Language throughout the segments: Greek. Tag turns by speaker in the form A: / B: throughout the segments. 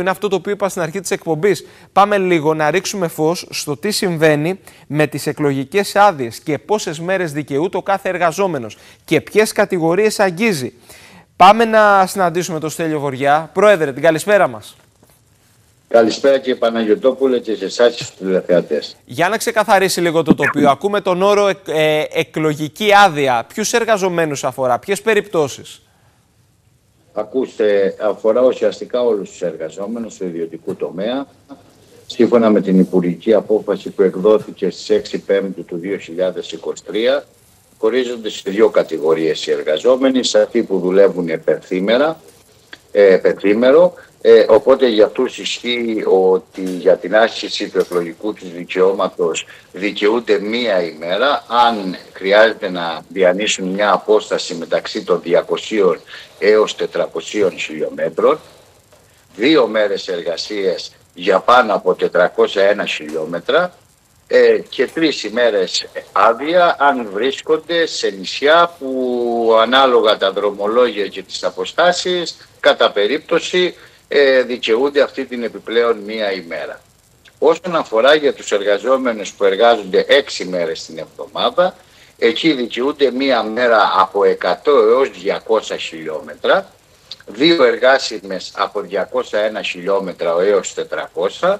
A: είναι αυτό το οποίο είπα στην αρχή της εκπομπής. Πάμε λίγο να ρίξουμε φως στο τι συμβαίνει με τις εκλογικές άδειες και πόσες μέρες δικαιούται ο κάθε εργαζόμενος και ποιες κατηγορίες αγγίζει. Πάμε να συναντήσουμε τον Στέλιο Βοριά. Πρόεδρε, την καλησπέρα μας.
B: Καλησπέρα κύριε Παναγιωτόπουλε και σε εσάς τους τηλεθεατές.
A: Για να ξεκαθαρίσει λίγο το τοπίο, ακούμε τον όρο ε, εκλογική άδεια. Ποιους εργαζομένους αφορά, ποιες περιπτώσεις;
B: Ακούστε, αφορά ουσιαστικά όλους τους εργαζόμενους του ιδιωτικού τομέα. Σύμφωνα με την Υπουργική Απόφαση που εκδόθηκε στις 6 Πέμπτου του 2023, χωρίζονται σε δύο κατηγορίες οι εργαζόμενοι, σε αυτοί που δουλεύουν επερθήμερα, ε, ε, οπότε για αυτούς ισχύει ότι για την άσκηση του εκλογικού τους δικαιώματος δικαιούνται μία ημέρα. Αν χρειάζεται να διανύσουν μια απόσταση μεταξύ των 200 έως 400 χιλιόμετρων, δύο μέρες εργασίες για πάνω από 401 χιλιόμετρα ε, και τρεις ημέρες άδεια αν βρίσκονται σε νησιά που ανάλογα τα δρομολόγια και τις αποστάσεις κατά περίπτωση ε, δικαιούνται αυτή την επιπλέον μία ημέρα. Όσον αφορά για τους εργαζόμενους που εργάζονται έξι μέρες την εβδομάδα, εκεί δικαιούνται μία μέρα από 100 έως 200 χιλιόμετρα, δύο εργάσιμες από 201 χιλιόμετρα έως 400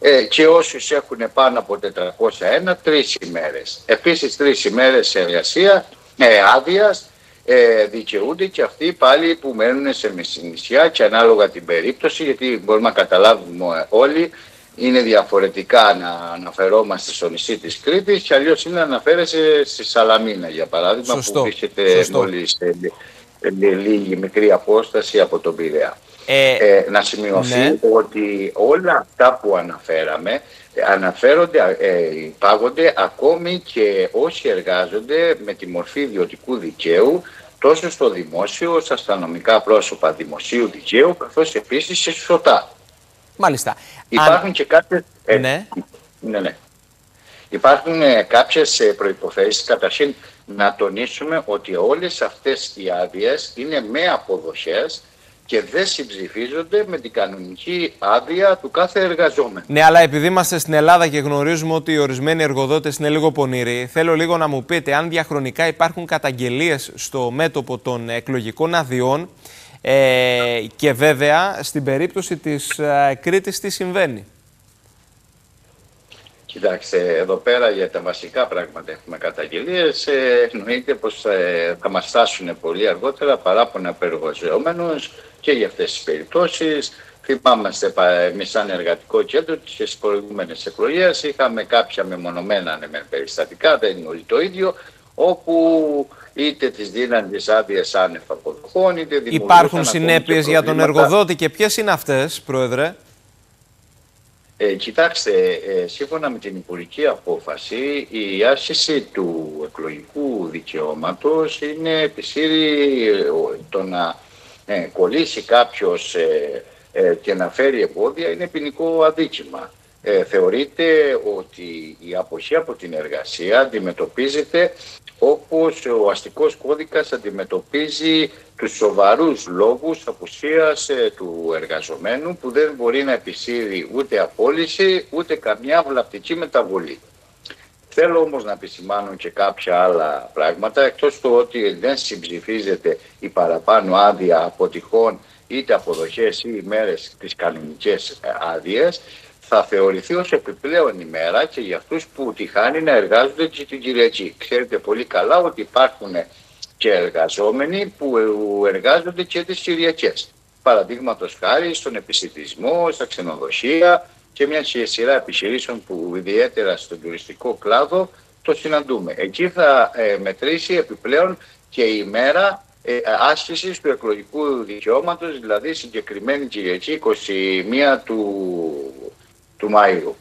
B: ε, και όσους έχουν πάνω από 401 τρεις ημέρες. Επίσης τρεις ημέρες εργασία ε, άδειας ε, δικαιούνται και αυτοί πάλι που μένουν σε νησιά και ανάλογα την περίπτωση γιατί μπορούμε να καταλάβουμε όλοι είναι διαφορετικά να αναφερόμαστε στο νησί της Κρήτης και αλλιώς είναι να αναφέρεσαι στη Σαλαμίνα για παράδειγμα που βρίσκεται μόλις λίγη μικρή απόσταση από τον Πειραιά. Ε, ε, να σημειωθεί ναι. ότι όλα αυτά που αναφέραμε αναφέρονται, ε, πάγονται ακόμη και όσοι εργάζονται με τη μορφή ιδιωτικού δικαίου τόσο στο δημόσιο, όσο στα νομικά πρόσωπα δημοσίου δικαίου, καθώς επίσης σε σωτά.
A: Μάλιστα.
B: Υπάρχουν και κάποιες...
A: Ε, ναι.
B: ναι, ναι. Υπάρχουν ε, κάποιες ε, προϋποθέσεις. Καταρχήν να τονίσουμε ότι όλες αυτές οι άδειες είναι με αποδοχές και δεν συμψηφίζονται με την κανονική άδεια του κάθε εργαζόμενου.
A: Ναι, αλλά επειδή είμαστε στην Ελλάδα και γνωρίζουμε ότι οι ορισμένοι εργοδότες είναι λίγο πονηροί, θέλω λίγο να μου πείτε αν διαχρονικά υπάρχουν καταγγελίες στο μέτωπο των εκλογικών αδειών ε, και βέβαια στην περίπτωση της ε, Κρήτης τι συμβαίνει.
B: Κοιτάξτε, εδώ πέρα για τα βασικά πράγματα έχουμε καταγγελίες. Ε, εννοείται πως ε, θα μας φτάσουν πολύ αργότερα παράπονα από και για αυτές τις περιπτώσεις. Θυμάμαστε εμείς σαν εργατικό κέντρο στις προηγούμενες εκλογές είχαμε κάποια μεμονωμένα ναι, περιστατικά, δεν είναι όλοι το ίδιο, όπου είτε τις δίναν τις άδειες άνευ αποδοχών, είτε
A: Υπάρχουν συνέπειες για τον εργοδότη και ποιες είναι αυτές, Πρόεδρε;
B: Ε, κοιτάξτε, ε, σύμφωνα με την Υπουργική Απόφαση, η άσκηση του εκλογικού δικαιώματος είναι επισύρει ε, το να ε, κολλήσει κάποιος ε, ε, και να φέρει εμπόδια είναι ποινικό αδίκημα. Ε, θεωρείται ότι η αποχή από την εργασία αντιμετωπίζεται όπως ο αστικός κώδικας αντιμετωπίζει τους σοβαρούς λόγους απουσίας του εργαζομένου που δεν μπορεί να επισύρει ούτε απόλυση ούτε καμιά βλαπτική μεταβολή. Θέλω όμως να επισημάνω και κάποια άλλα πράγματα, εκτός του ότι δεν συμψηφίζεται η παραπάνω άδεια από τυχόν είτε αποδοχές ή ημέρες τις κανονικές ε, άδειες, θα θεωρηθεί ως επιπλέον ημέρα και για αυτούς που τυχάνει να εργάζονται και την Κυριακή. Ξέρετε πολύ καλά ότι υπάρχουν και εργαζόμενοι που εργάζονται και τις Κυριακές. Παραδείγματος χάρη στον επιστημισμό, στα ξενοδοχεία, και μια σειρά επιχειρήσεων που ιδιαίτερα στον τουριστικό κλάδο το συναντούμε. Εκεί θα ε, μετρήσει επιπλέον και η μέρα ε, άσκησης του εκλογικού δικαιώματος, δηλαδή συγκεκριμένη Κυριακή 21 του, του Μαΐου.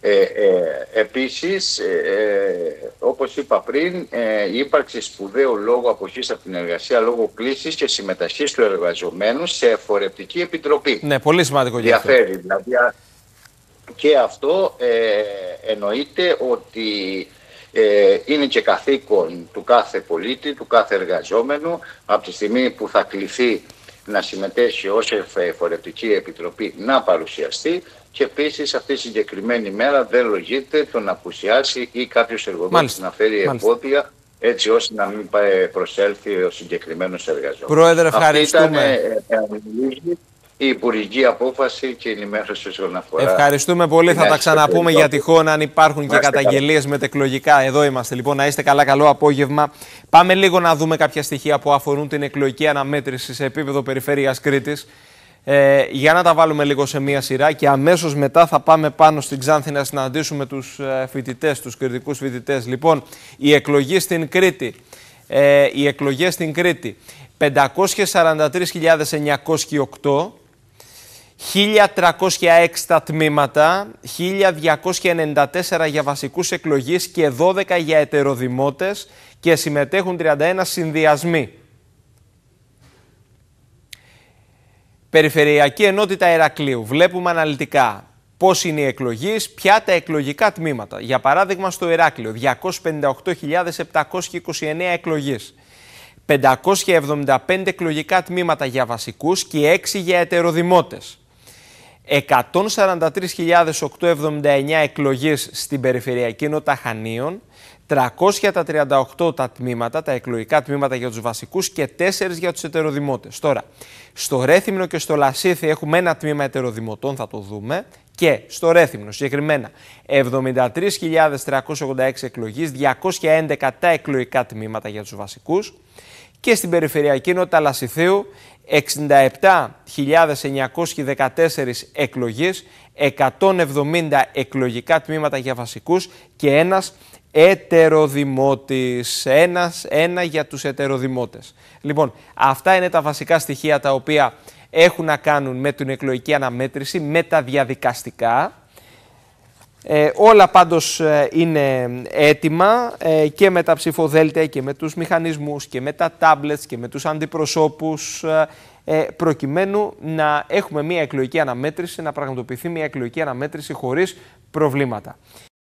B: Ε, ε, επίσης, ε, όπως είπα πριν, η ύπαρξη σπουδαίου λόγου αποχής από την εργασία λόγω κλήσης και συμμεταχής του εργαζομένου σε εφορευτική επιτροπή.
A: Ναι, πολύ σημαντικό
B: Διαφέρει, δηλαδή και αυτό ε, εννοείται ότι ε, είναι και καθήκον του κάθε πολίτη, του κάθε εργαζόμενου από τη στιγμή που θα κληθεί να συμμετέχει ως εφορευτική επιτροπή να παρουσιαστεί και επίσης αυτή η συγκεκριμένη μέρα δεν λογείται το να απουσιάσει ή κάποιος εργοδότης να φέρει εμπόδια έτσι ώστε να μην προσέλθει ο συγκεκριμένος εργαζόμενος.
A: Πρόεδρε, ευχαριστούμε.
B: Αυτή ήταν η υπουργική απόφαση και η ενημέρωση όσον αφορά.
A: Ευχαριστούμε πολύ. Θα τα ξαναπούμε για τυχόν αν υπάρχουν και καταγγελίες μετεκλογικά. Εδώ είμαστε λοιπόν. Να είστε καλά, καλό απόγευμα. Πάμε λίγο να δούμε κάποια στοιχεία που αφορούν την εκλογική αναμέτρηση σε επίπεδο περιφέρειας Κρήτης. Ε, για να τα βάλουμε λίγο σε μία σειρά και αμέσως μετά θα πάμε πάνω στην Ξάνθη να συναντήσουμε τους ε, φοιτητές, τους κριτικούς φοιτητές. Λοιπόν, η εκλογή στην Κρήτη, ε, οι εκλογές στην Κρήτη, 543.908, 1.306 τα τμήματα, 1.294 για βασικούς εκλογείς και 12 για ετεροδημότες και συμμετέχουν 31 συνδυασμοί. Περιφερειακή Ενότητα Ηρακλείου. Βλέπουμε αναλυτικά πώς είναι οι εκλογέ, ποια τα εκλογικά τμήματα. Για παράδειγμα, στο Ηράκλειο, 258.729 εκλογέ. 575 εκλογικά τμήματα για βασικούς και 6 για ετεροδημότες. 143.879 εκλογές στην Περιφερειακή Ενότητα Χανίων 338 τα τμήματα, τα εκλογικά τμήματα για τους βασικούς και 4 για τους ετεροδημότες. Τώρα, στο Ρέθυμνο και στο Λασίθι έχουμε ένα τμήμα ετεροδημοτών, θα το δούμε, και στο Ρέθυμνο συγκεκριμένα 73.386 εκλογείς, 211 τα εκλογικά τμήματα για τους βασικούς και στην Περιφερειακή Ενότητα Λασιθίου 67.914 εκλογείς, 170 εκλογικά τμήματα για βασικούς και ένας ετεροδημότης. Ένας, ένα για τους ετεροδημότες. Λοιπόν, αυτά είναι τα βασικά στοιχεία τα οποία έχουν να κάνουν με την εκλογική αναμέτρηση, με τα διαδικαστικά. Ε, όλα πάντως ε, είναι έτοιμα ε, και με τα ψηφοδέλτια και με τους μηχανισμούς και με τα tablets και με τους αντιπροσώπους προκειμένου να έχουμε μια εκλογική αναμέτρηση, να πραγματοποιηθεί μια εκλογική αναμέτρηση χωρίς προβλήματα.